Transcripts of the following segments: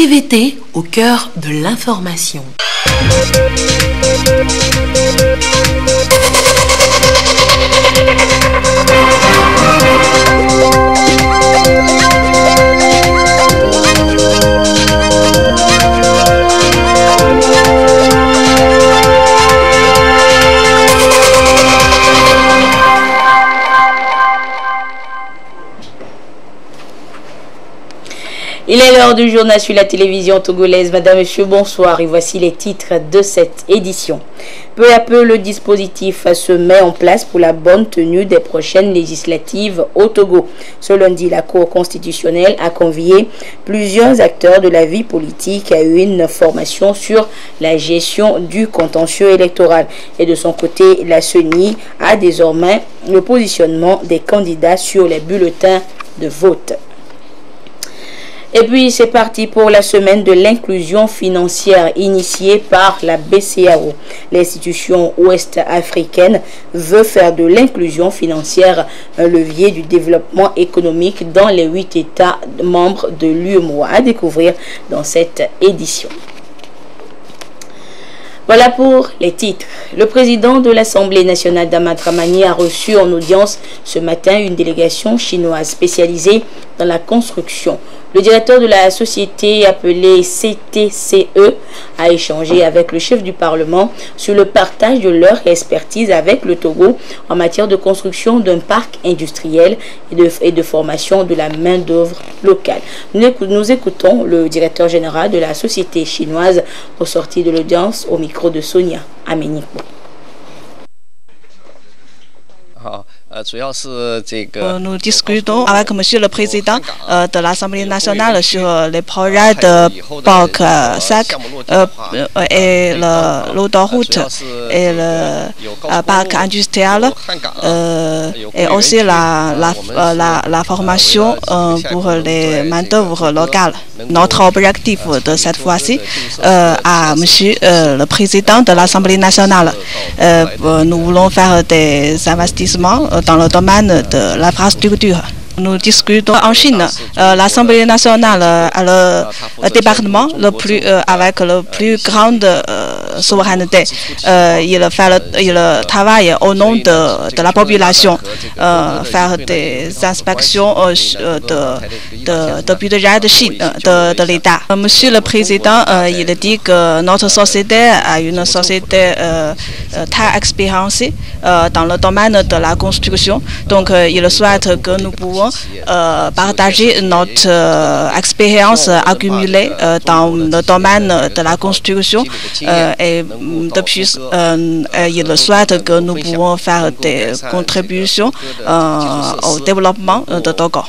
TVT au cœur de l'information. Il est l'heure du journal sur la télévision togolaise. Madame, Monsieur, bonsoir et voici les titres de cette édition. Peu à peu, le dispositif se met en place pour la bonne tenue des prochaines législatives au Togo. Ce lundi, la Cour constitutionnelle a convié plusieurs acteurs de la vie politique à une formation sur la gestion du contentieux électoral. Et de son côté, la CENI a désormais le positionnement des candidats sur les bulletins de vote. Et puis c'est parti pour la semaine de l'inclusion financière initiée par la BCAO. L'institution ouest-africaine veut faire de l'inclusion financière un levier du développement économique dans les huit États membres de l'UMOA à découvrir dans cette édition. Voilà pour les titres. Le président de l'Assemblée nationale d'Amatramani a reçu en audience ce matin une délégation chinoise spécialisée dans la construction. Le directeur de la société appelée CTCE a échangé avec le chef du Parlement sur le partage de leur expertise avec le Togo en matière de construction d'un parc industriel et de, formation de la main-d'œuvre locale. Nous, écoutons le directeur général de la société chinoise au sorti de l'audience au micro de Sonia Ameniko. Nous discutons avec Monsieur le Président de l'Assemblée nationale sur les projets de parc SAC et l'autoroute et le parc industriel et aussi la, la, la, formation pour les main-d'œuvre locales. Notre objectif de cette fois-ci à Monsieur le Président de l'Assemblée nationale, nous voulons faire des investissements dans le domaine de l'infrastructure nous discutons en Chine. Euh, L'Assemblée nationale a le, département le plus, euh, avec le plus grande euh, souveraineté. il, fait le, il travaille au nom de, la population, faire des inspections de, budget de l'État. Monsieur le Président, il dit que notre société a une société très expérimentée dans le domaine de la construction. Donc, il souhaite que nous pouvons partager notre expérience accumulée dans le domaine de la construction et depuis il souhaite que nous pouvons faire des contributions au développement de Togo.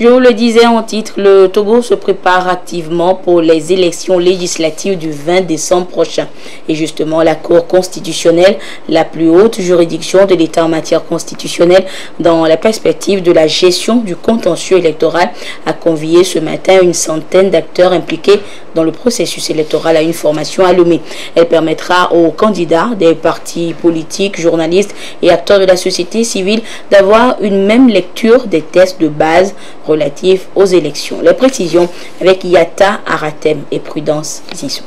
Je vous le disais en titre, le Togo se prépare activement pour les élections législatives du 20 décembre prochain. Et justement, la Cour constitutionnelle, la plus haute juridiction de l'État en matière constitutionnelle, dans la perspective de la gestion du contentieux électoral, a convié ce matin une centaine d'acteurs impliqués dans le processus électoral à une formation à Lomé. Elle permettra aux candidats des partis politiques, journalistes et acteurs de la société civile d'avoir une même lecture des tests de base relatifs aux élections. Les précisions avec Yata Aratem et Prudence Zissou.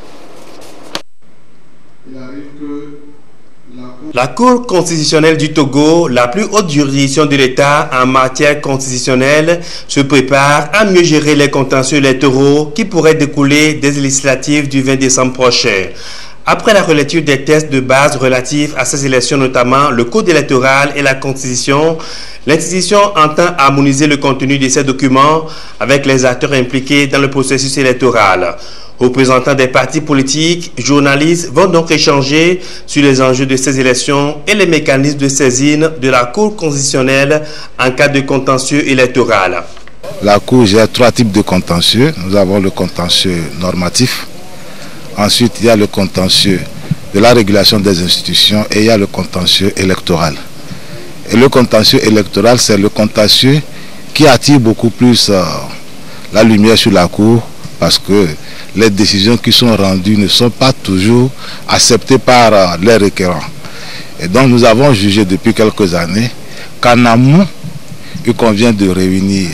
La Cour constitutionnelle du Togo, la plus haute juridiction de l'État en matière constitutionnelle, se prépare à mieux gérer les contentieux électoraux qui pourraient découler des législatives du 20 décembre prochain. Après la relecture des tests de base relatifs à ces élections, notamment le code électoral et la constitution, l'institution entend harmoniser le contenu de ces documents avec les acteurs impliqués dans le processus électoral. Représentants des partis politiques, journalistes vont donc échanger sur les enjeux de ces élections et les mécanismes de saisine de la Cour constitutionnelle en cas de contentieux électoral. La Cour gère trois types de contentieux. Nous avons le contentieux normatif, Ensuite, il y a le contentieux de la régulation des institutions et il y a le contentieux électoral. Et le contentieux électoral, c'est le contentieux qui attire beaucoup plus euh, la lumière sur la Cour parce que les décisions qui sont rendues ne sont pas toujours acceptées par euh, les requérants. Et donc nous avons jugé depuis quelques années qu'en amont, il convient de réunir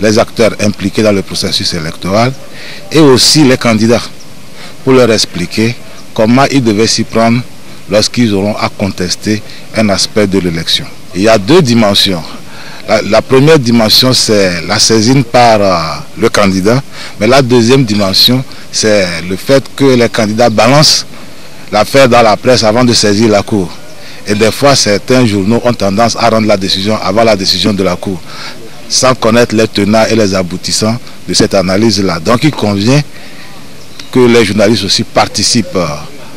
les acteurs impliqués dans le processus électoral et aussi les candidats pour leur expliquer comment ils devaient s'y prendre lorsqu'ils auront à contester un aspect de l'élection. Il y a deux dimensions. La, première dimension, c'est la saisine par euh, le candidat, mais la deuxième dimension, c'est le fait que les candidats balancent l'affaire dans la presse avant de saisir la Cour. Et des fois, certains journaux ont tendance à rendre la décision avant la décision de la Cour, sans connaître les tenants et les aboutissants de cette analyse-là. Donc il convient que les journalistes aussi participent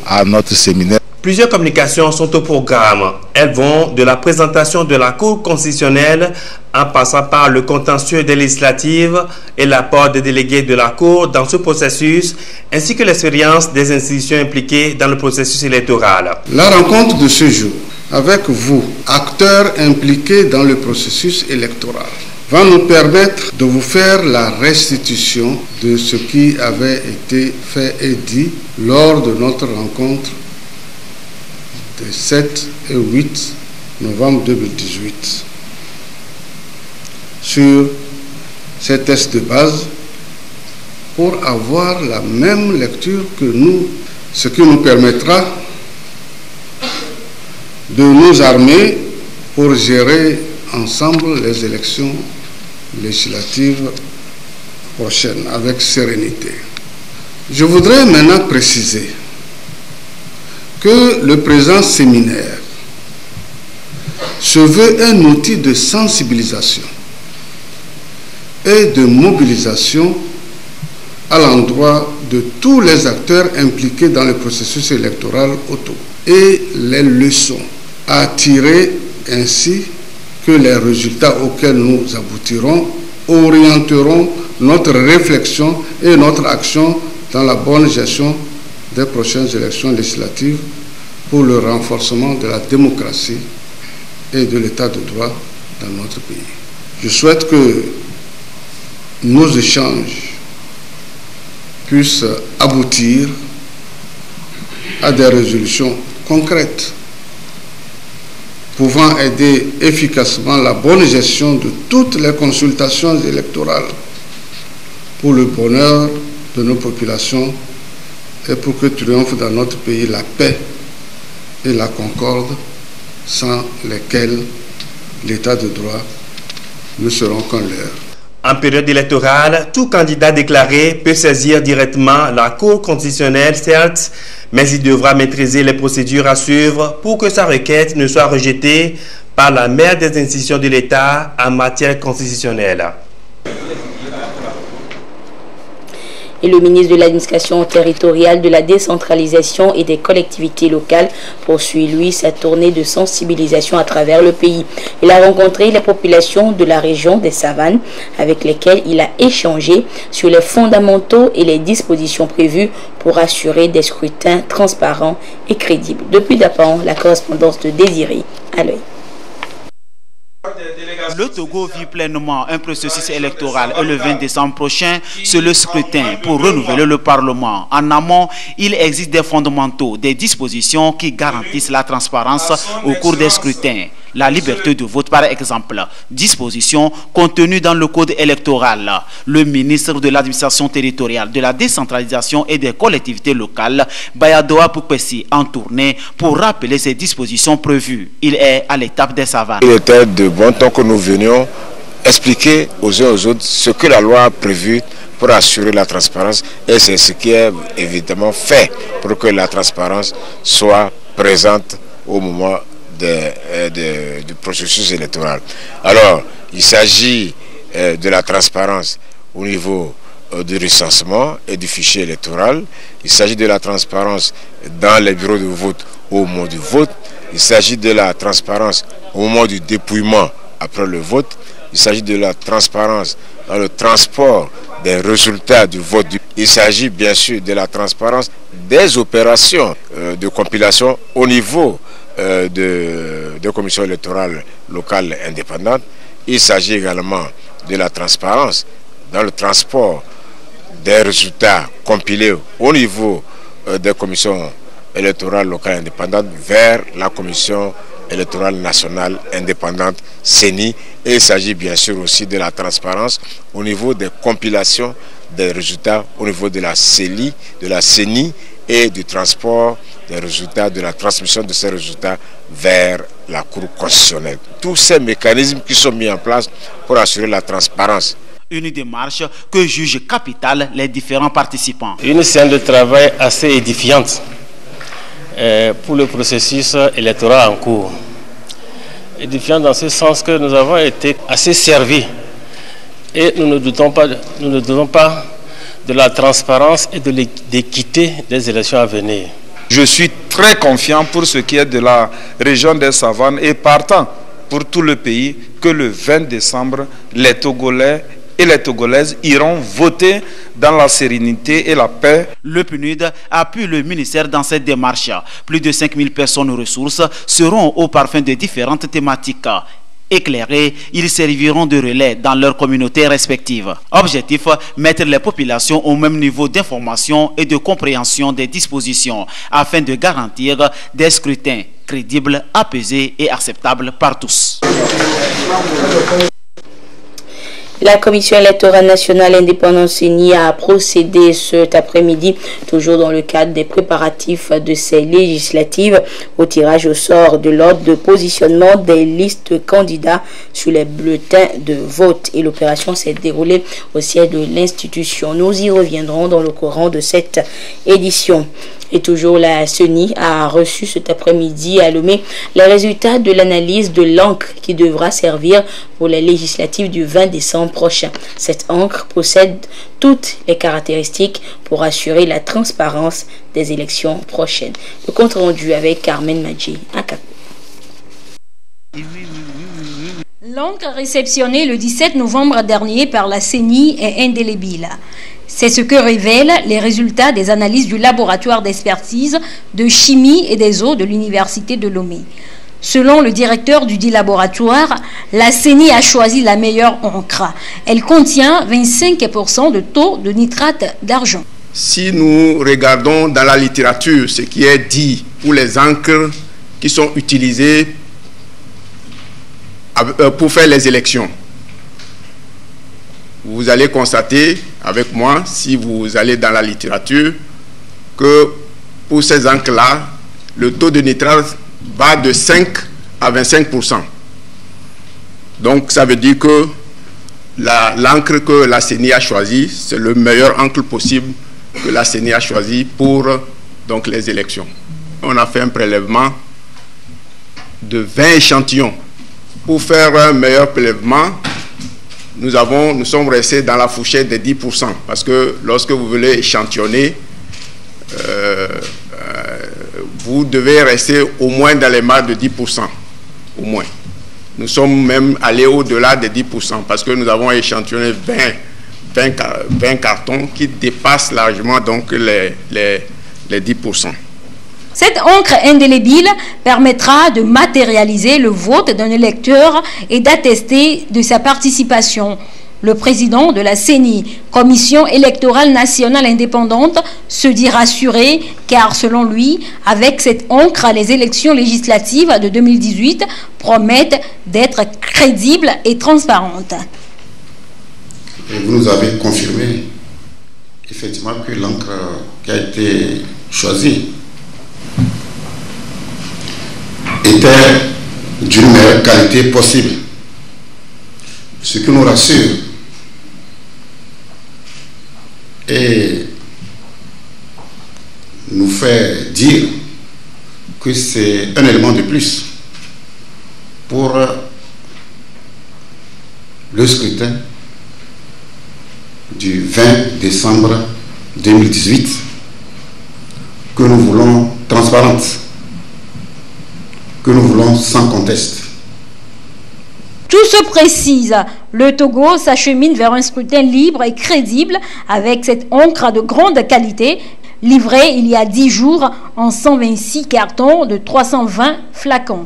à notre séminaire. Plusieurs communications sont au programme. Elles vont de la présentation de la Cour constitutionnelle en passant par le contentieux des législatives et l'apport des délégués de la Cour dans ce processus, ainsi que l'expérience des institutions impliquées dans le processus électoral. La rencontre de ce jour avec vous, acteurs impliqués dans le processus électoral, va nous permettre de vous faire la restitution de ce qui avait été fait et dit lors de notre rencontre 7 et 8 novembre 2018 sur ces tests de base pour avoir la même lecture que nous, ce qui nous permettra de nous armer pour gérer ensemble les élections législatives prochaines avec sérénité. Je voudrais maintenant préciser que le présent séminaire se veut un outil de sensibilisation et de mobilisation à l'endroit de tous les acteurs impliqués dans le processus électoral auto et les leçons à tirer ainsi que les résultats auxquels nous aboutirons orienteront notre réflexion et notre action dans la bonne gestion des prochaines élections législatives pour le renforcement de la démocratie et de l'état de droit dans notre pays. Je souhaite que nos échanges puissent aboutir à des résolutions concrètes pouvant aider efficacement la bonne gestion de toutes les consultations électorales pour le bonheur de nos populations et pour que triomphe dans notre pays la paix et la concorde sans lesquelles l'état de droit ne seront qu'un leurre. En période électorale, tout candidat déclaré peut saisir directement la Cour constitutionnelle, certes, mais il devra maîtriser les procédures à suivre pour que sa requête ne soit rejetée par la mère des institutions de l'État en matière constitutionnelle. Et le ministre de l'administration territoriale, de la décentralisation et des collectivités locales poursuit lui sa tournée de sensibilisation à travers le pays. Il a rencontré les populations de la région des Savanes avec lesquelles il a échangé sur les fondamentaux et les dispositions prévues pour assurer des scrutins transparents et crédibles. Depuis Dapan, la correspondance de Désiré à l'œil. Le Togo vit pleinement un processus électoral et le 20 décembre prochain, c'est le scrutin pour renouveler le Parlement. En amont, il existe des fondamentaux, des dispositions qui garantissent la transparence au cours des scrutins la liberté de vote par exemple. Disposition contenue dans le code électoral. Le ministre de l'administration territoriale, de la décentralisation et des collectivités locales, Bayadoa Poupessi, en tournée pour rappeler ces dispositions prévues. Il est à l'étape des savanes. Il était de bon temps que nous venions expliquer aux uns aux autres ce que la loi a prévu pour assurer la transparence et c'est ce qui est évidemment fait pour que la transparence soit présente au moment euh, du processus électoral. Alors, il s'agit euh, de la transparence au niveau euh, du recensement et du fichier électoral. Il s'agit de la transparence dans les bureaux de vote au moment du vote. Il s'agit de la transparence au moment du dépouillement après le vote. Il s'agit de la transparence dans le transport des résultats du vote. Il s'agit bien sûr de la transparence des opérations de compilation au niveau euh, de, commissions électorales locales indépendantes. Il s'agit également de la transparence dans le transport des résultats compilés au niveau euh, des commissions électorales locales indépendantes vers la commission électorale nationale indépendante, CENI, et il s'agit bien sûr aussi de la transparence au niveau des compilations des résultats au niveau de la CELI, de la CENI et du transport des résultats, de la transmission de ces résultats vers la Cour constitutionnelle. Tous ces mécanismes qui sont mis en place pour assurer la transparence. Une démarche que jugent capitale les différents participants. Une séance de travail assez édifiante euh, pour le processus électoral en cours. Édifiante dans ce sens que nous avons été assez servis et nous ne doutons pas, nous ne doutons pas de la transparence et de l'équité des élections à venir. Je suis très confiant pour ce qui est de la région des Savanes et partant pour tout le pays que le 20 décembre, les Togolais et les Togolaises iront voter dans la sérénité et la paix. Le PNUD appuie le ministère dans cette démarche. Plus de 5000 personnes ressources seront au parfum de différentes thématiques éclairés, ils serviront de relais dans leurs communautés respectives. Objectif, mettre les populations au même niveau d'information et de compréhension des dispositions afin de garantir des scrutins crédibles, apaisés et acceptables par tous. La Commission électorale nationale indépendante CENI a procédé cet après-midi, toujours dans le cadre des préparatifs de ces législatives, au tirage au sort de l'ordre de positionnement des listes candidats sur les bulletins de vote. Et l'opération s'est déroulée au siège de l'institution. Nous y reviendrons dans le courant de cette édition. Et toujours la CENI a reçu cet après-midi à Lomé les résultats de l'analyse de l'encre qui devra servir pour les législatives du 20 décembre prochain. Cette encre possède toutes les caractéristiques pour assurer la transparence des élections prochaines. Le compte rendu avec Carmen Madji à L'encre réceptionnée le 17 novembre dernier par la CENI est indélébile. C'est ce que révèlent les résultats des analyses du laboratoire d'expertise de chimie et des eaux de l'Université de Lomé. Selon le directeur du dit laboratoire, la CENI a choisi la meilleure encre. Elle contient 25% de taux de nitrate d'argent. Si nous regardons dans la littérature ce qui est dit pour les encres qui sont utilisées euh, pour faire les élections, vous allez constater avec moi, si vous allez dans la littérature, que pour ces encres-là, le taux de nitrate va de 5 à 25% Donc ça veut dire que l'encre que la CENI a choisie, c'est le meilleur encre possible que la CENI a choisi pour donc, les élections. On a fait un prélèvement de 20 échantillons. Pour faire un meilleur prélèvement, nous, avons, nous sommes restés dans la fourchette des 10%, parce que lorsque vous voulez échantillonner, euh, euh, vous devez rester au moins dans les marges de 10%, au moins. Nous sommes même allés au-delà des 10%, parce que nous avons échantillonné 20, 20, cartons qui dépassent largement donc les 10%. Cette encre indélébile permettra de matérialiser le vote d'un électeur et d'attester de sa participation. Le président de la CENI, Commission électorale nationale indépendante, se dit rassuré car selon lui, avec cette encre, les élections législatives de 2018 promettent d'être crédibles et transparentes. Vous nous avez confirmé effectivement que l'encre qui a été choisie était d'une meilleure qualité possible. Ce qui nous rassure et nous fait dire que c'est un élément de plus pour le scrutin du 20 décembre 2018 que nous voulons transparente que nous voulons sans conteste. Tout se précise. Le Togo s'achemine vers un scrutin libre et crédible avec cette encre de grande qualité livrée il y a 10 jours en 126 cartons de 320 flacons.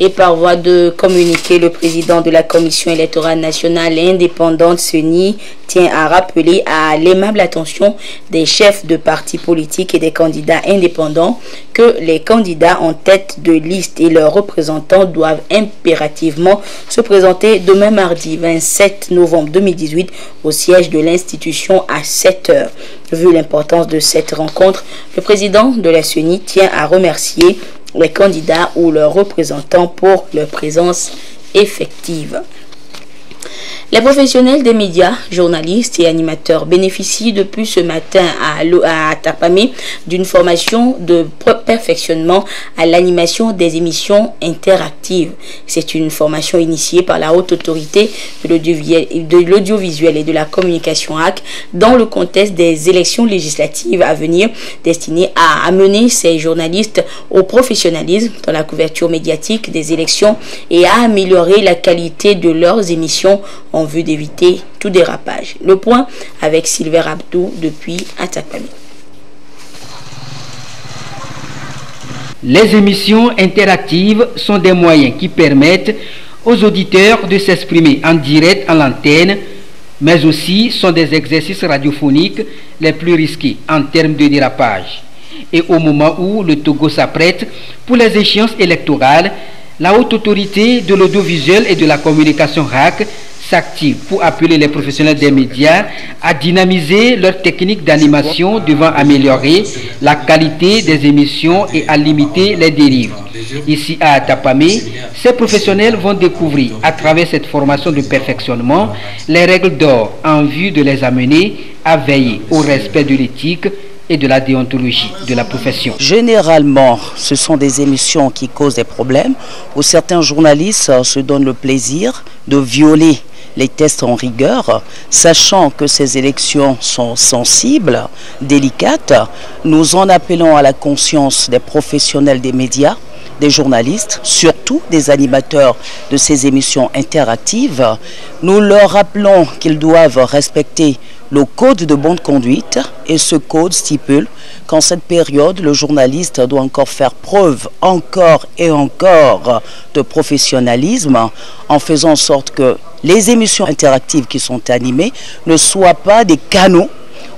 Et par voie de communiquer, le président de la Commission électorale nationale indépendante, CENI, tient à rappeler à l'aimable attention des chefs de partis politiques et des candidats indépendants que les candidats en tête de liste et leurs représentants doivent impérativement se présenter demain mardi 27 novembre 2018 au siège de l'institution à 7 heures. Vu l'importance de cette rencontre, le président de la CENI tient à remercier les candidats ou leurs représentants pour leur présence effective. Les professionnels des médias, journalistes et animateurs bénéficient depuis ce matin à, Tapamé d'une formation de perfectionnement à l'animation des émissions interactives. C'est une formation initiée par la haute autorité de l'audiovisuel et de la communication AC dans le contexte des élections législatives à venir destinées à amener ces journalistes au professionnalisme dans la couverture médiatique des élections et à améliorer la qualité de leurs émissions en vue d'éviter tout dérapage. Le point avec Silver Abdou depuis Atakpami. Les émissions interactives sont des moyens qui permettent aux auditeurs de s'exprimer en direct à l'antenne, mais aussi sont des exercices radiophoniques les plus risqués en termes de dérapage. Et au moment où le Togo s'apprête pour les échéances électorales, la haute autorité de l'audiovisuel et de la communication RAC s'active pour appeler les professionnels des médias à dynamiser leurs techniques d'animation devant améliorer la qualité des émissions et à limiter les dérives. Ici à Tapamé, ces professionnels vont découvrir à travers cette formation de perfectionnement les règles d'or en vue de les amener à veiller au respect de l'éthique et de la déontologie de la profession. Généralement, ce sont des émissions qui causent des problèmes où certains journalistes se donnent le plaisir de violer les tests en rigueur, sachant que ces élections sont sensibles, délicates, nous en appelons à la conscience des professionnels des médias, des journalistes, surtout des animateurs de ces émissions interactives. Nous leur rappelons qu'ils doivent respecter le code de bonne conduite et ce code stipule qu'en cette période, le journaliste doit encore faire preuve encore et encore de professionnalisme en faisant en sorte que les émissions interactives qui sont animées ne soient pas des canaux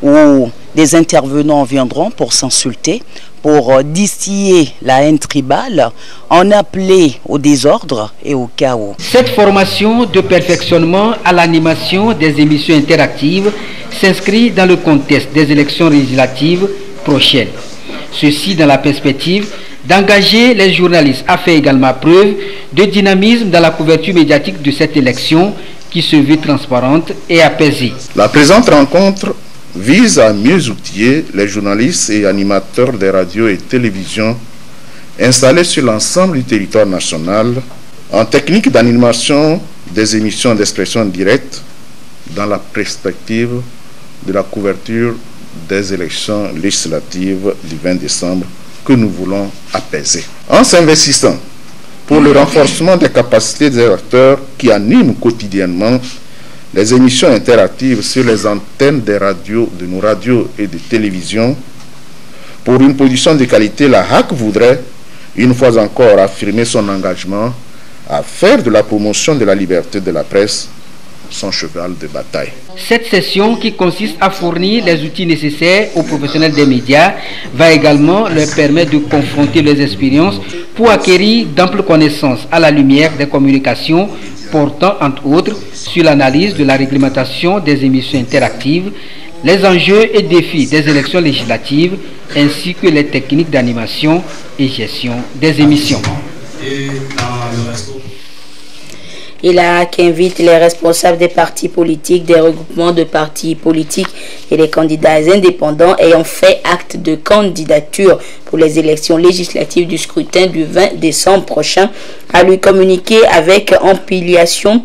où des intervenants viendront pour s'insulter, pour distiller la haine tribale, en appeler au désordre et au chaos. Cette formation de perfectionnement à l'animation des émissions interactives s'inscrit dans le contexte des élections législatives prochaines. Ceci dans la perspective d'engager les journalistes a fait également preuve de dynamisme dans la couverture médiatique de cette élection qui se veut transparente et apaisée. La présente rencontre vise à mieux outiller les journalistes et animateurs des radios et télévisions installés sur l'ensemble du territoire national en technique d'animation des émissions d'expression directe dans la perspective de la couverture des élections législatives du 20 décembre que nous voulons apaiser. En s'investissant pour le renforcement des capacités des acteurs qui animent quotidiennement les émissions interactives sur les antennes des radios, de nos radios et de télévisions, pour une position de qualité, la HAC voudrait, une fois encore, affirmer son engagement à faire de la promotion de la liberté de la presse son cheval de bataille. Cette session qui consiste à fournir les outils nécessaires aux professionnels des médias va également leur permettre de confronter leurs expériences pour acquérir d'amples connaissances à la lumière des communications portant entre autres sur l'analyse de la réglementation des émissions interactives, les enjeux et défis des élections législatives ainsi que les techniques d'animation et gestion des émissions. Il a qu'invite les responsables des partis politiques, des regroupements de partis politiques et les candidats indépendants ayant fait acte de candidature pour les élections législatives du scrutin du 20 décembre prochain à lui communiquer avec empilation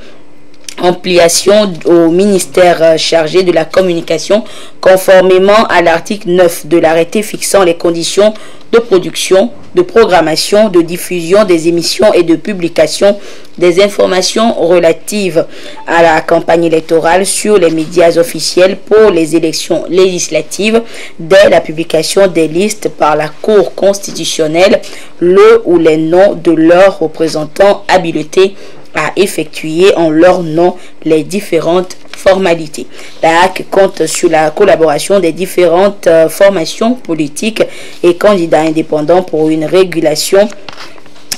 ampliation au ministère chargé de la communication conformément à l'article 9 de l'arrêté fixant les conditions de production, de programmation, de diffusion des émissions et de publication des informations relatives à la campagne électorale sur les médias officiels pour les élections législatives dès la publication des listes par la Cour constitutionnelle, le ou les noms de leurs représentants habilités à effectuer en leur nom les différentes formalités. La HAC compte sur la collaboration des différentes euh, formations politiques et candidats indépendants pour une régulation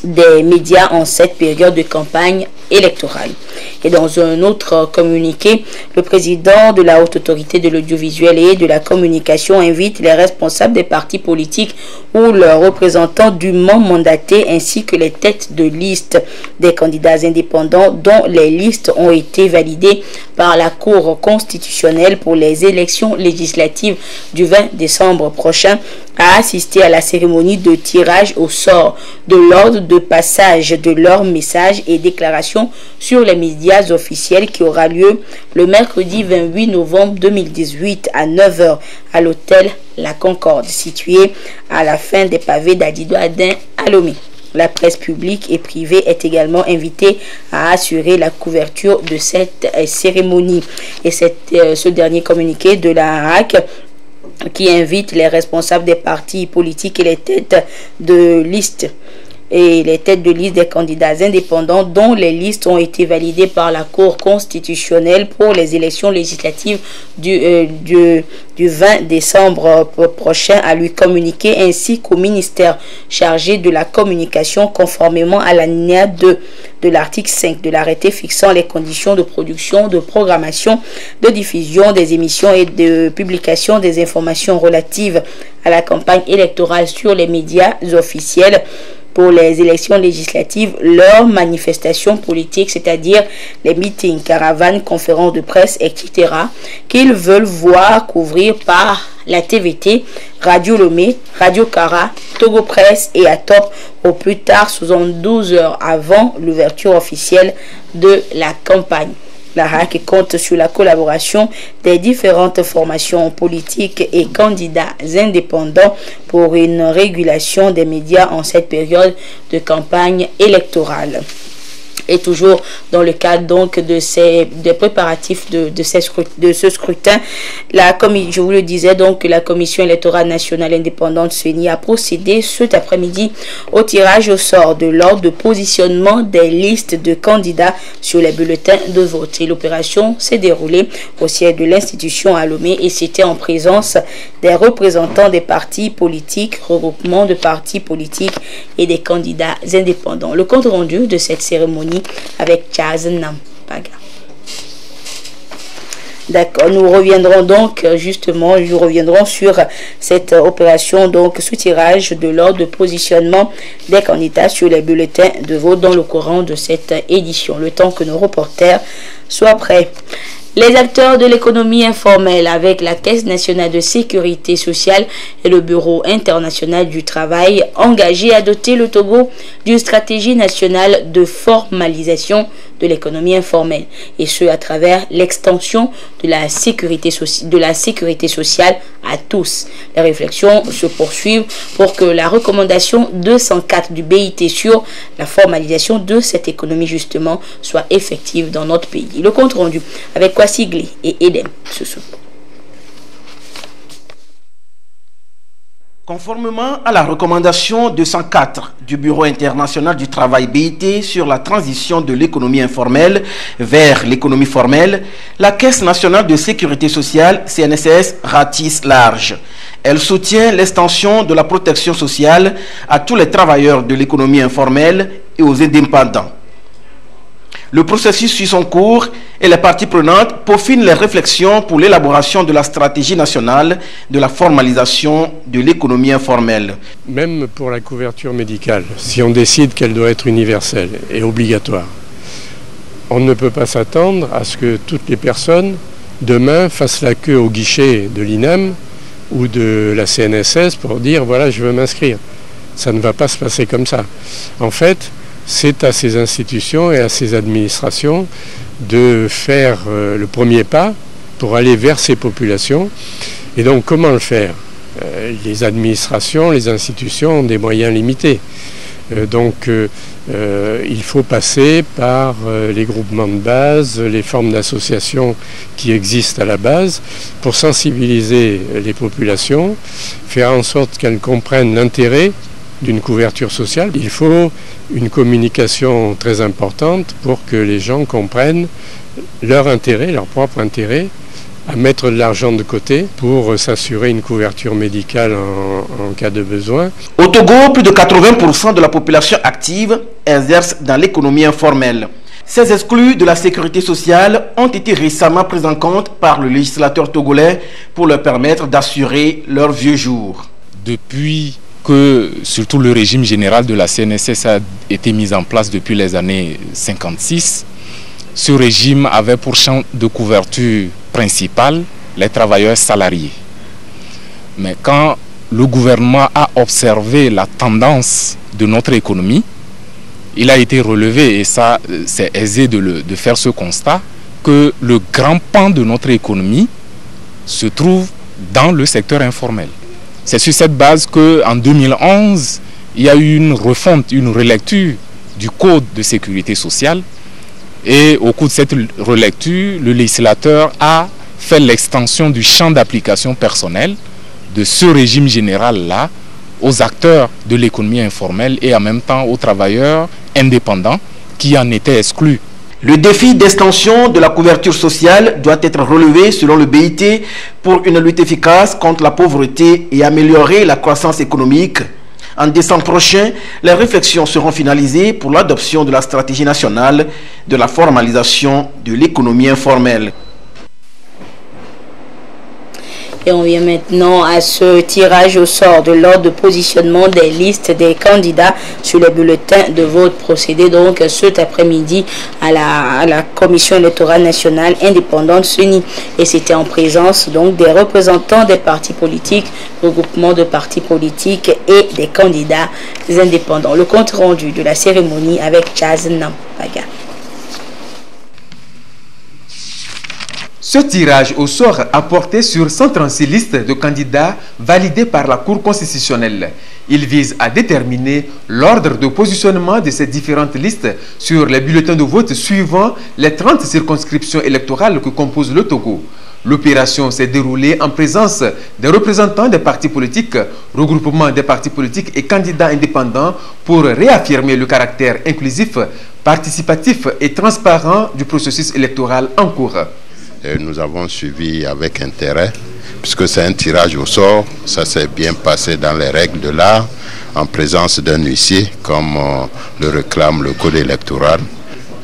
des médias en cette période de campagne électorale. Et dans un autre communiqué, le président de la Haute Autorité de l'Audiovisuel et de la Communication invite les responsables des partis politiques ou leurs représentants dûment mandatés ainsi que les têtes de liste des candidats indépendants dont les listes ont été validées par la Cour constitutionnelle pour les élections législatives du 20 décembre prochain à assister à la cérémonie de tirage au sort de l'ordre de passage de leurs messages et déclarations sur les médias officiels qui aura lieu le mercredi 28 novembre 2018 à 9h à l'hôtel La Concorde situé à la fin des pavés d'Adido Adin à. La presse publique et privée est également invitée à assurer la couverture de cette euh, cérémonie. Et euh, ce dernier communiqué de la RAC qui invite les responsables des partis politiques et les têtes de liste et les têtes de liste des candidats indépendants dont les listes ont été validées par la Cour constitutionnelle pour les élections législatives du, euh, du, du 20 décembre prochain à lui communiquer ainsi qu'au ministère chargé de la communication conformément à l'alinéa 2 de l'article 5 de l'arrêté fixant les conditions de production, de programmation, de diffusion des émissions et de publication des informations relatives à la campagne électorale sur les médias officiels pour les élections législatives leurs manifestations politiques, c'est-à-dire les meetings, caravanes, conférences de presse, etc., qu'ils veulent voir couvrir par la TVT, Radio Lomé, Radio Cara, Togo Presse et Atop au plus tard 72 heures avant l'ouverture officielle de la campagne. La RAC compte sur la collaboration des différentes formations politiques et candidats indépendants pour une régulation des médias en cette période de campagne électorale et toujours dans le cadre donc de ces des préparatifs de, de, ces, de ce scrutin, la je vous le disais donc la commission électorale nationale indépendante CENI a procédé cet après-midi au tirage au sort de l'ordre de positionnement des listes de candidats sur les bulletins de vote. L'opération s'est déroulée au siège de l'institution à Lomé et c'était en présence des représentants des partis politiques, regroupements de partis politiques et des candidats indépendants. Le compte rendu de cette cérémonie avec Chaz. D'accord, nous reviendrons donc euh, justement, nous reviendrons sur cette opération donc sous-tirage de l'ordre de positionnement des candidats sur les bulletins de vote dans le courant de cette édition, le temps que nos reporters soient prêts. Les acteurs de l'économie informelle avec la Caisse nationale de sécurité sociale et le Bureau international du travail engagés à doter le Togo d'une stratégie nationale de formalisation de l'économie informelle et ce à travers l'extension de la sécurité de la sécurité sociale à tous. Les réflexions se poursuivent pour que la recommandation 204 du BIT sur la formalisation de cette économie justement soit effective dans notre pays. Le compte rendu avec Kwasi et Edem ce Conformément à la recommandation 204 du Bureau international du travail BIT sur la transition de l'économie informelle vers l'économie formelle, la Caisse nationale de sécurité sociale, CNSS, ratisse large. Elle soutient l'extension de la protection sociale à tous les travailleurs de l'économie informelle et aux indépendants. Le processus suit son cours et les parties prenantes peaufinent les réflexions pour l'élaboration de la stratégie nationale de la formalisation de l'économie informelle. Même pour la couverture médicale, si on décide qu'elle doit être universelle et obligatoire, on ne peut pas s'attendre à ce que toutes les personnes demain fassent la queue au guichet de l'INEM ou de la CNSS pour dire voilà je veux m'inscrire. Ça ne va pas se passer comme ça. En fait, c'est à ces institutions et à ces administrations de faire euh, le premier pas pour aller vers ces populations. Et donc comment le faire? Euh, Les administrations, les institutions ont des moyens limités. Euh, donc il faut passer par les groupements de base, les formes d'associations qui existent à la base pour sensibiliser les populations, faire en sorte qu'elles comprennent l'intérêt d'une couverture sociale. Il faut une communication très importante pour que les gens comprennent leur intérêt, leur propre intérêt à mettre de l'argent de côté pour s'assurer une couverture médicale en, cas de besoin. Au Togo, plus de 80% de la population active exerce dans l'économie informelle. Ces exclus de la sécurité sociale ont été récemment pris en compte par le législateur togolais pour leur permettre d'assurer leur vieux jour. Depuis que surtout le régime général de la CNSS a été mis en place depuis les années 56. Ce régime avait pour champ de couverture principal les travailleurs salariés. Mais quand le gouvernement a observé la tendance de notre économie, il a été relevé, et ça c'est aisé de, de faire ce constat, que le grand pan de notre économie se trouve dans le secteur informel. C'est sur cette base qu'en 2011, il y a eu une refonte, une relecture du Code de sécurité sociale. Et au cours de cette relecture, le législateur a fait l'extension du champ d'application personnel de ce régime général-là aux acteurs de l'économie informelle et en même temps aux travailleurs indépendants qui en étaient exclus. Le défi d'extension de la couverture sociale doit être relevé selon le BIT pour une lutte efficace contre la pauvreté et améliorer la croissance économique. En décembre prochain, les réflexions seront finalisées pour l'adoption de la stratégie nationale de la formalisation de l'économie informelle. Et on vient maintenant à ce tirage au sort de l'ordre de positionnement des listes des candidats sur les bulletins de vote procédé donc cet après-midi à la, Commission électorale nationale indépendante CENI. Et c'était en présence donc des représentants des partis politiques, regroupements de partis politiques et des candidats indépendants. Le compte rendu de la cérémonie avec Chaz Nampaga. Ce tirage au sort a porté sur 136 listes de candidats validées par la Cour constitutionnelle. Il vise à déterminer l'ordre de positionnement de ces différentes listes sur les bulletins de vote suivant les 30 circonscriptions électorales que compose le Togo. L'opération s'est déroulée en présence des représentants des partis politiques, regroupements des partis politiques et candidats indépendants pour réaffirmer le caractère inclusif, participatif et transparent du processus électoral en cours nous avons suivi avec intérêt, puisque c'est un tirage au sort, ça s'est bien passé dans les règles de l'art, en présence d'un huissier, comme euh, le réclame le code électoral.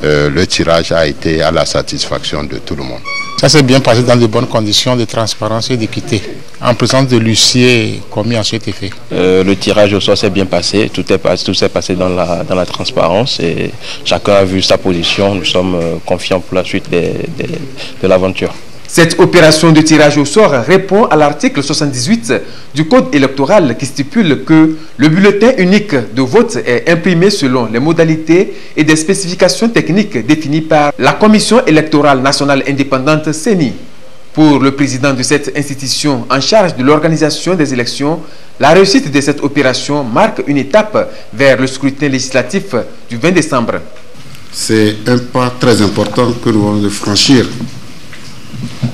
Euh, le tirage a été à la satisfaction de tout le monde. Ça s'est bien passé dans de bonnes conditions de transparence et d'équité. En présence de l'huissier, combien a été fait? Euh, Le tirage au sort s'est bien passé. Tout s'est passé, tout passé dans la, dans la transparence et chacun a vu sa position. Nous sommes euh, confiants pour la suite de l'aventure. Cette opération de tirage au sort répond à l'article 78 du Code électoral qui stipule que le bulletin unique de vote est imprimé selon les modalités et des spécifications techniques définies par la Commission électorale nationale indépendante CENI. Pour le président de cette institution en charge de l'organisation des élections, la réussite de cette opération marque une étape vers le scrutin législatif du 20 décembre. C'est un pas très important que nous allons franchir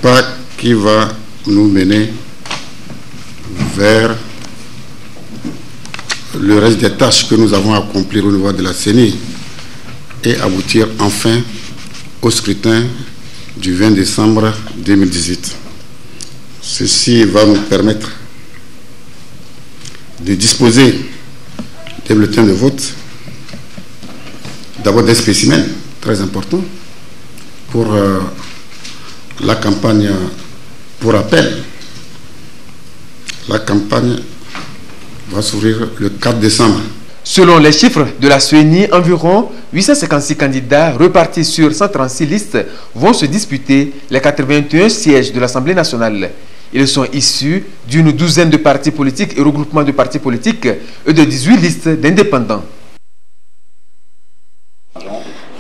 pas qui va nous mener vers le reste des tâches que nous avons accomplies au niveau de la CENI et aboutir enfin au scrutin du 20 décembre 2018. Ceci va nous permettre de disposer des bulletins de vote, d'abord des spécimens très importants pour euh, la campagne pour appel, la campagne va s'ouvrir le 4 décembre. Selon les chiffres de la CENI, environ 856 candidats repartis sur 136 listes vont se disputer les 81 sièges de l'Assemblée nationale. Ils sont issus d'une douzaine de partis politiques et regroupements de partis politiques et de 18 listes d'indépendants.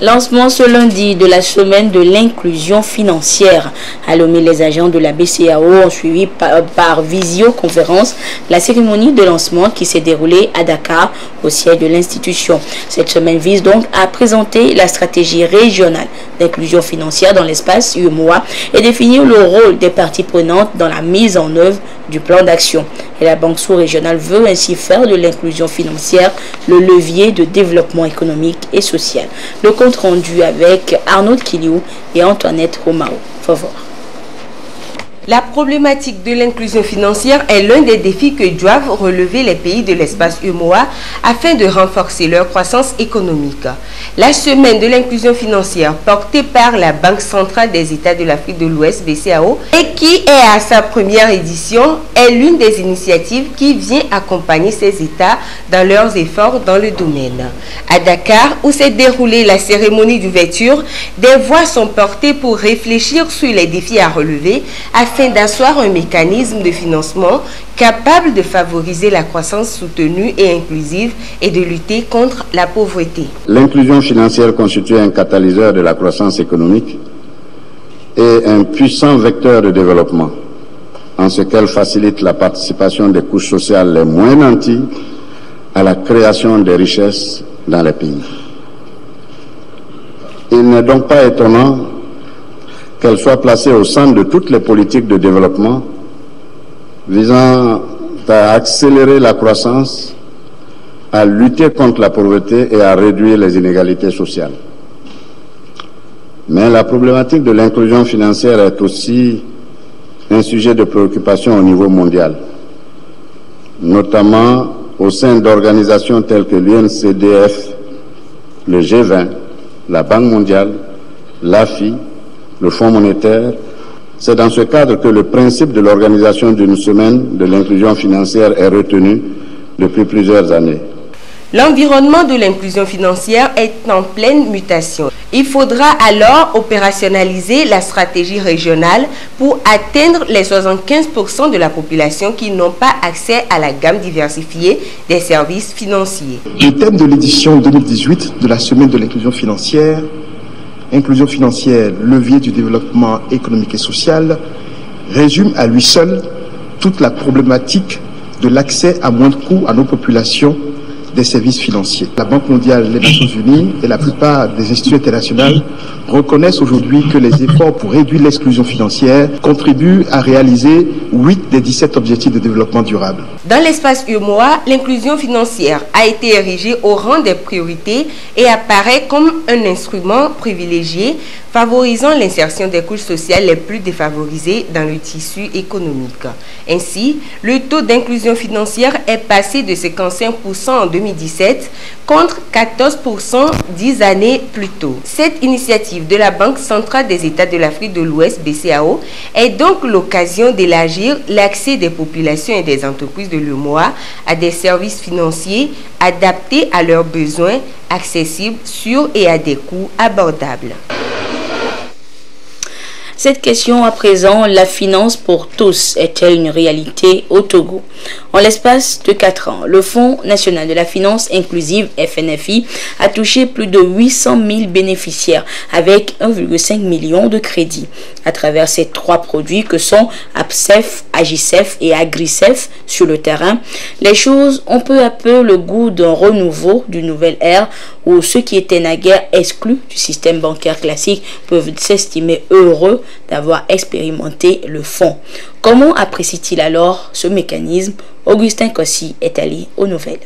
Lancement ce lundi de la semaine de l'inclusion financière. À Lomé, les agents de la BCAO ont suivi par, visioconférence la cérémonie de lancement qui s'est déroulée à Dakar, au siège de l'institution. Cette semaine vise donc à présenter la stratégie régionale d'inclusion financière dans l'espace UMOA et définir le rôle des parties prenantes dans la mise en œuvre du plan d'action. Et la Banque sous-régionale veut ainsi faire de l'inclusion financière le levier de développement économique et social. Le compte rendu avec Arnaud Kiliou et Antoinette Romao. Faut voir. La problématique de l'inclusion financière est l'un des défis que doivent relever les pays de l'espace UMOA afin de renforcer leur croissance économique. La semaine de l'inclusion financière portée par la Banque centrale des États de l'Afrique de l'Ouest, BCAO, et qui est à sa première édition, est l'une des initiatives qui vient accompagner ces États dans leurs efforts dans le domaine. À Dakar, où s'est déroulée la cérémonie d'ouverture, des voix sont portées pour réfléchir sur les défis à relever d'asseoir un mécanisme de financement capable de favoriser la croissance soutenue et inclusive et de lutter contre la pauvreté. L'inclusion financière constitue un catalyseur de la croissance économique et un puissant vecteur de développement, en ce qu'elle facilite la participation des couches sociales les moins nanties à la création des richesses dans les pays. Il n'est donc pas étonnant qu'elle soit placée au centre de toutes les politiques de développement visant à accélérer la croissance, à lutter contre la pauvreté et à réduire les inégalités sociales. Mais la problématique de l'inclusion financière est aussi un sujet de préoccupation au niveau mondial, notamment au sein d'organisations telles que l'UNCDF, le G20, la Banque mondiale, l'AFI, le Fonds monétaire. C'est dans ce cadre que le principe de l'organisation d'une semaine de l'inclusion financière est retenu depuis plusieurs années. L'environnement de l'inclusion financière est en pleine mutation. Il faudra alors opérationnaliser la stratégie régionale pour atteindre les 75% de la population qui n'ont pas accès à la gamme diversifiée des services financiers. Le thème de l'édition 2018 de la semaine de l'inclusion financière inclusion financière, levier du développement économique et social, résume à lui seul toute la problématique de l'accès à moins de coûts à nos populations des services financiers. La Banque mondiale, les Nations unies et la plupart des institutions internationales reconnaissent aujourd'hui que les efforts pour réduire l'exclusion financière contribuent à réaliser 8 des 17 objectifs de développement durable. Dans l'espace UMOA, l'inclusion financière a été érigée au rang des priorités et apparaît comme un instrument privilégié favorisant l'insertion des couches sociales les plus défavorisées dans le tissu économique. Ainsi, le taux d'inclusion financière est passé de 55% en 2017 contre 14% dix années plus tôt. Cette initiative de la Banque centrale des États de l'Afrique de l'Ouest, BCAO, est donc l'occasion d'élargir l'accès des populations et des entreprises de l'UMOA à des services financiers adaptés à leurs besoins, accessibles, sûrs et à des coûts abordables. Cette question à présent, la finance pour tous est-elle une réalité au Togo? En l'espace de 4 ans, le Fonds national de la finance inclusive FNFI a touché plus de 800 000 bénéficiaires avec 1,5 million de crédits. À travers ces trois produits que sont APSEF, AGICEF et AgriCEF sur le terrain, les choses ont peu à peu le goût d'un renouveau, d'une nouvelle ère où ceux qui étaient naguère exclus du système bancaire classique peuvent s'estimer heureux d'avoir expérimenté le fonds. Comment apprécie-t-il alors ce mécanisme? Augustin Cossi est allé aux nouvelles.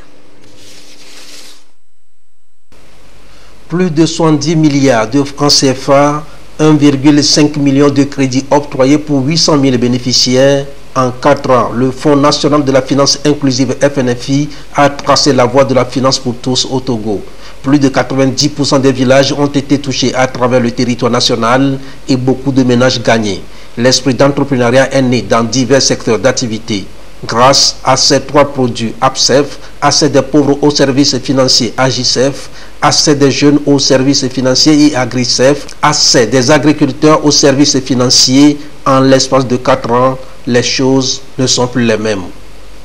Plus de 70 milliards de francs CFA, 1,5 million de crédits octroyés pour 800 000 bénéficiaires. En 4 ans, le Fonds national de la finance inclusive FNFI a tracé la voie de la finance pour tous au Togo. Plus de 90% des villages ont été touchés à travers le territoire national et beaucoup de ménages gagnés. L'esprit d'entrepreneuriat est né dans divers secteurs d'activité. Grâce à ces trois produits APSEF, accès des pauvres aux services financiers AGICEF, accès des jeunes aux services financiers et AgriCEF, accès des agriculteurs aux services financiers, en l'espace de 4 ans, les choses ne sont plus les mêmes.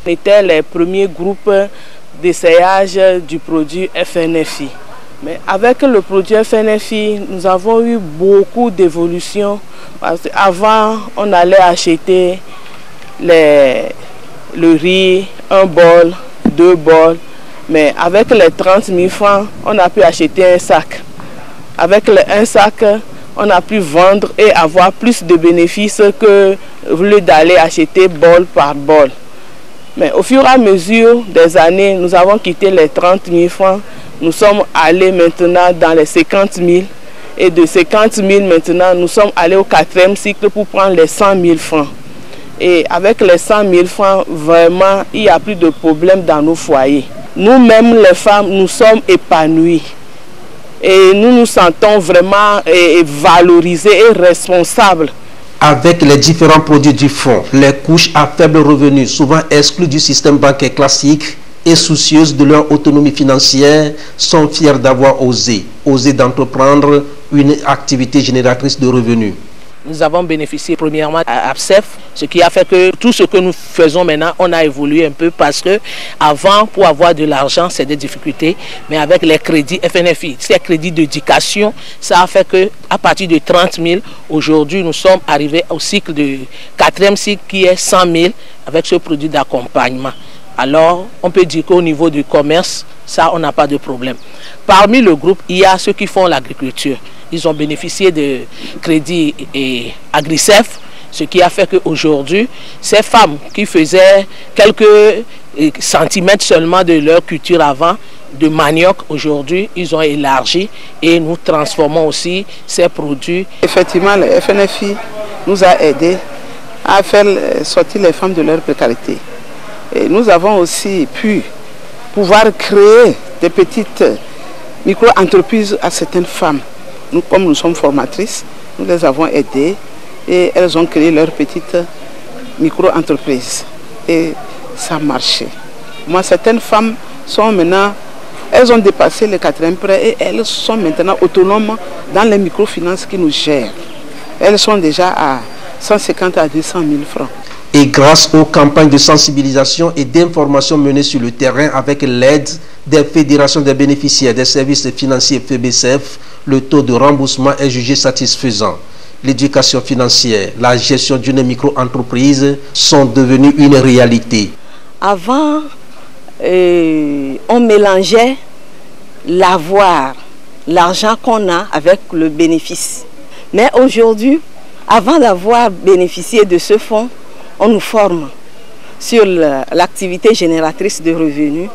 C'était les premiers groupes d'essayage du produit FNFI. Mais avec le produit FNFI, nous avons eu beaucoup d'évolutions. Avant, on allait acheter le riz, un bol, deux bols. Mais avec les 30 000 francs, on a pu acheter un sac. Avec un sac, on a pu vendre et avoir plus de bénéfices que lieu d'aller acheter bol par bol. Mais au fur et à mesure des années, nous avons quitté les 30 000 francs. Nous sommes allés maintenant dans les 50 000. Et de 50 000 maintenant, nous sommes allés au quatrième cycle pour prendre les 100 000 francs. Et avec les 100 000 francs, vraiment, il n'y a plus de problème dans nos foyers. Nous-mêmes, les femmes, nous sommes épanouies. Et nous nous sentons vraiment valorisés et responsables avec les différents produits du fonds, les couches à faible revenu, souvent exclues du système bancaire classique et soucieuses de leur autonomie financière, sont fiers d'avoir osé, osé d'entreprendre une activité génératrice de revenus. Nous avons bénéficié premièrement à APSEF, ce qui a fait que tout ce que nous faisons maintenant, on a évolué un peu parce que avant, pour avoir de l'argent, c'est des difficultés, mais avec les crédits FNFI, ces crédits d'éducation, ça a fait que à partir de 30 000, aujourd'hui, nous sommes arrivés au cycle de quatrième cycle qui est 100 000 avec ce produit d'accompagnement. Alors, on peut dire qu'au niveau du commerce, ça, on n'a pas de problème. Parmi le groupe, il y a ceux qui font l'agriculture ils ont bénéficié de crédits et ce qui a fait qu'aujourd'hui, ces femmes qui faisaient quelques euh, centimètres seulement de leur culture avant, de manioc, aujourd'hui, ils ont élargi et nous transformons aussi ces produits. Effectivement, le FNFI nous a aidés à faire sortir les femmes de leur précarité. Et nous avons aussi pu pouvoir créer des petites micro-entreprises à certaines femmes nous, comme nous sommes formatrices, nous les avons aidées et elles ont créé leur petite micro-entreprise. Et ça a marché. Moi, certaines femmes sont maintenant, elles ont dépassé les quatrième prêts et elles sont maintenant autonomes dans les microfinances qui nous gèrent. Elles sont déjà à 150 à 200 000 francs. Et grâce aux campagnes de sensibilisation et d'information menées sur le terrain avec l'aide des fédérations des bénéficiaires des services financiers FBCF, le taux de remboursement est jugé satisfaisant. L'éducation financière, la gestion d'une micro-entreprise sont devenues une réalité. Avant, euh, on mélangeait l'avoir, l'argent qu'on a avec le bénéfice. Mais aujourd'hui, avant d'avoir bénéficié de ce fonds, on nous forme sur l'activité génératrice de revenus,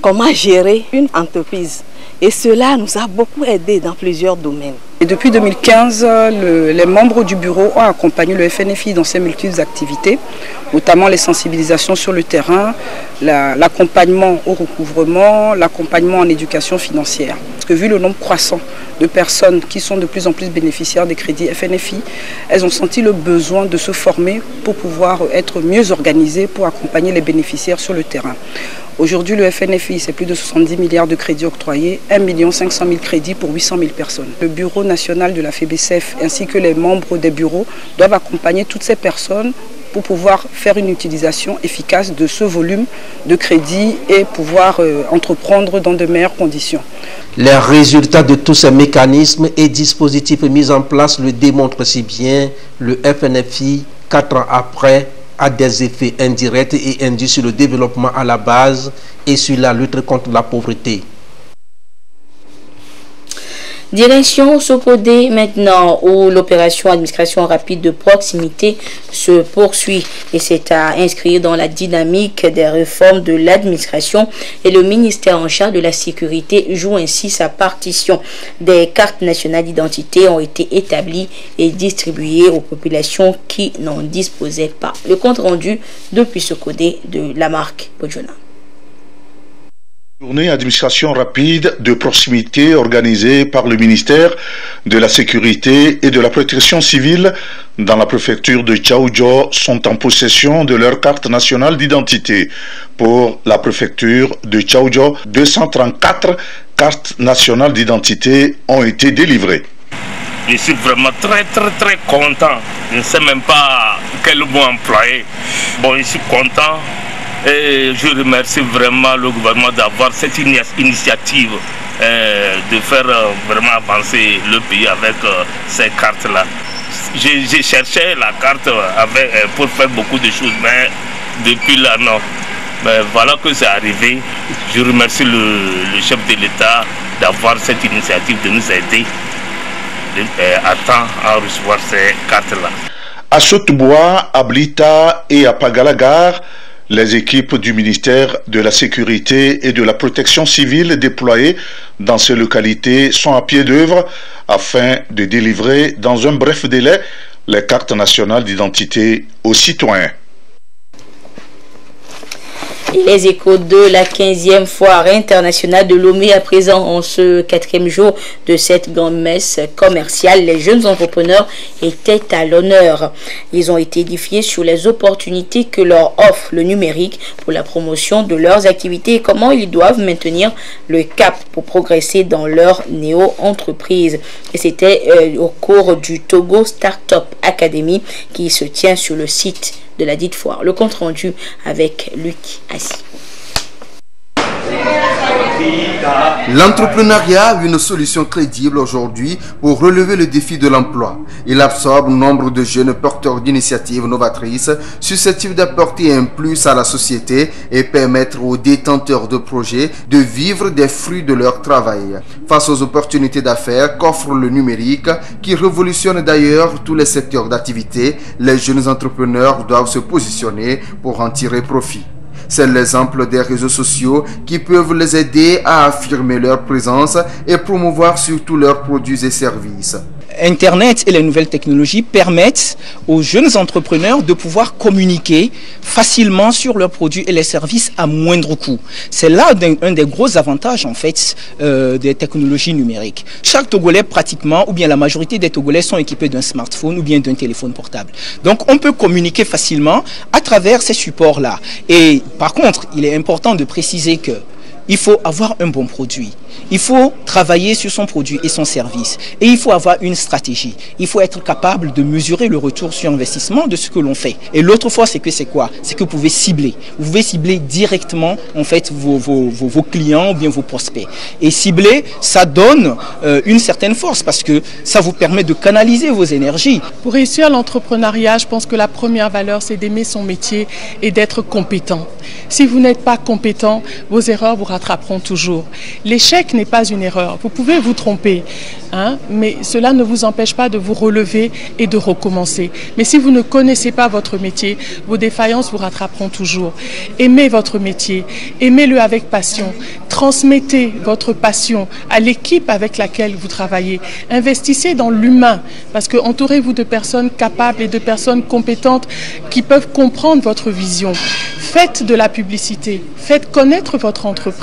comment gérer une entreprise? Et cela nous a beaucoup aidé dans plusieurs domaines. Et depuis 2015, les membres du bureau ont accompagné le FNFI dans ses multiples activités, notamment les sensibilisations sur le terrain, l'accompagnement au recouvrement, l'accompagnement en éducation financière. Parce que vu le nombre croissant de personnes qui sont de plus en plus bénéficiaires des crédits FNFI, elles ont senti le besoin de se former pour pouvoir être mieux organisées pour accompagner les bénéficiaires sur le terrain. Aujourd'hui, le FNFI, c'est plus de 70 milliards de crédits octroyés, 1 500 000 crédits pour 800 000 personnes. Le bureau national de la FEBCF ainsi que les membres des bureaux doivent accompagner toutes ces personnes pour pouvoir faire une utilisation efficace de ce volume de crédit et pouvoir euh, entreprendre dans de meilleures conditions. Les résultats de tous ces mécanismes et dispositifs mis en place le démontrent si bien. Le FNFI, quatre ans après, a des effets indirects et induits sur le développement à la base et sur la lutte contre la pauvreté. Direction Sopodé maintenant où l'opération administration rapide de proximité se poursuit et c'est à inscrire dans la dynamique des réformes de l'administration et le ministère en charge de la sécurité joue ainsi sa partition. Des cartes nationales d'identité ont été établies et distribuées aux populations qui n'en disposaient pas. Le compte rendu depuis Sopodé de la marque Bojona. Journée administration rapide de proximité organisée par le ministère de la Sécurité et de la Protection civile dans la préfecture de Chaoudjo sont en possession de leur carte nationale d'identité. Pour la préfecture de Chaoudjo, 234 cartes nationales d'identité ont été délivrées. Je suis vraiment très très très content. Je ne sais même pas quel mot employer. Bon, je suis content et je remercie vraiment le gouvernement d'avoir cette initiative de faire vraiment avancer le pays avec ces cartes-là. J'ai cherché la carte avec, pour faire beaucoup de choses, mais depuis là, non. Mais voilà que c'est arrivé. Je remercie le, chef de l'État d'avoir cette initiative de nous aider à temps à recevoir ces cartes-là. À Chotebois, à Blita et à Pagalagar, les équipes du ministère de la Sécurité et de la Protection civile déployées dans ces localités sont à pied d'œuvre afin de délivrer dans un bref délai les cartes nationales d'identité aux citoyens les échos de la 15e foire internationale de Lomé à présent en ce quatrième jour de cette grande messe commerciale. Les jeunes entrepreneurs étaient à l'honneur. Ils ont été édifiés sur les opportunités que leur offre le numérique pour la promotion de leurs activités et comment ils doivent maintenir le cap pour progresser dans leur néo-entreprise. Et c'était euh, au cours du Togo Startup Academy qui se tient sur le site de la dite foire. Le compte rendu avec Luc Assis. L'entrepreneuriat a une solution crédible aujourd'hui pour relever le défi de l'emploi. Il absorbe nombre de jeunes porteurs d'initiatives novatrices susceptibles d'apporter un plus à la société et permettre aux détenteurs de projets de vivre des fruits de leur travail. Face aux opportunités d'affaires qu'offre le numérique, qui révolutionne d'ailleurs tous les secteurs d'activité, les jeunes entrepreneurs doivent se positionner pour en tirer profit. C'est l'exemple des réseaux sociaux qui peuvent les aider à affirmer leur présence et promouvoir surtout leurs produits et services. Internet et les nouvelles technologies permettent aux jeunes entrepreneurs de pouvoir communiquer facilement sur leurs produits et les services à moindre coût. C'est là un, des gros avantages en fait euh, des technologies numériques. Chaque Togolais pratiquement, ou bien la majorité des Togolais sont équipés d'un smartphone ou bien d'un téléphone portable. Donc on peut communiquer facilement à travers ces supports-là. Et par contre, il est important de préciser que il faut avoir un bon produit. Il faut travailler sur son produit et son service. Et il faut avoir une stratégie. Il faut être capable de mesurer le retour sur investissement de ce que l'on fait. Et l'autre fois, c'est que c'est quoi? C'est que vous pouvez cibler. Vous pouvez cibler directement en fait vos, clients ou bien vos prospects. Et cibler, ça donne euh, une certaine force parce que ça vous permet de canaliser vos énergies. Pour réussir l'entrepreneuriat, je pense que la première valeur, c'est d'aimer son métier et d'être compétent. Si vous n'êtes pas compétent, vos erreurs vous rattraperont toujours. L'échec n'est pas une erreur. Vous pouvez vous tromper, hein, mais cela ne vous empêche pas de vous relever et de recommencer. Mais si vous ne connaissez pas votre métier, vos défaillances vous rattraperont toujours. Aimez votre métier, aimez-le avec passion. Transmettez votre passion à l'équipe avec laquelle vous travaillez. Investissez dans l'humain, parce que entourez-vous de personnes capables et de personnes compétentes qui peuvent comprendre votre vision. Faites de la publicité, faites connaître votre entreprise,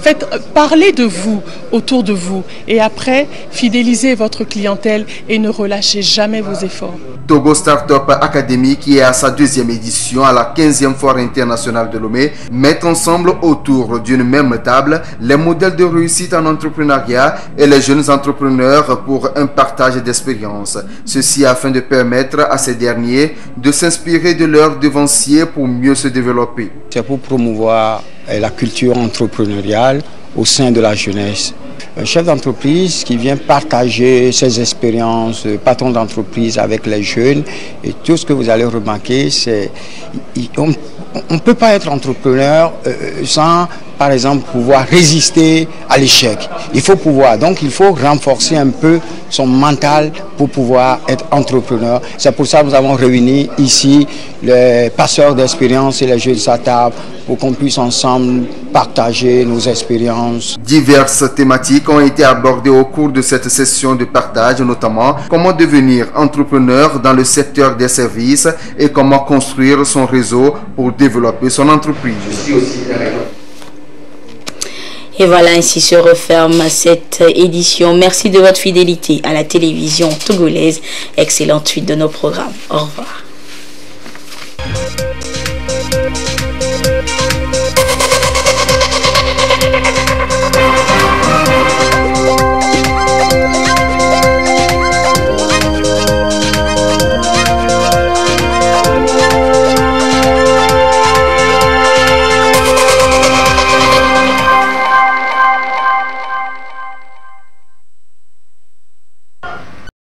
faites parler de vous autour de vous et après, fidélisez votre clientèle et ne relâchez jamais vos efforts. Togo Startup Academy, qui est à sa deuxième édition à la 15e Foire internationale de Lomé, met ensemble autour d'une même table les modèles de réussite en entrepreneuriat et les jeunes entrepreneurs pour un partage d'expériences. Ceci afin de permettre à ces derniers de s'inspirer de leurs devanciers pour mieux se développer. C'est pour promouvoir euh, la culture entrepreneuriale au sein de la jeunesse. Un chef d'entreprise qui vient partager ses expériences, patron d'entreprise avec les jeunes. Et tout ce que vous allez remarquer, c'est on ne peut pas être entrepreneur euh, sans, par exemple, pouvoir résister à l'échec. Il faut pouvoir. Donc, il faut renforcer un peu son mental pour pouvoir être entrepreneur. C'est pour ça que nous avons réuni ici les passeurs d'expérience et les jeunes SATAP pour qu'on puisse ensemble partager nos expériences. Diverses thématiques ont été abordées au cours de cette session de partage, notamment comment devenir entrepreneur dans le secteur des services et comment construire son réseau pour développer son entreprise. Et voilà, ainsi se referme cette édition. Merci de votre fidélité à la télévision togolaise. Excellente suite de nos programmes. Au revoir.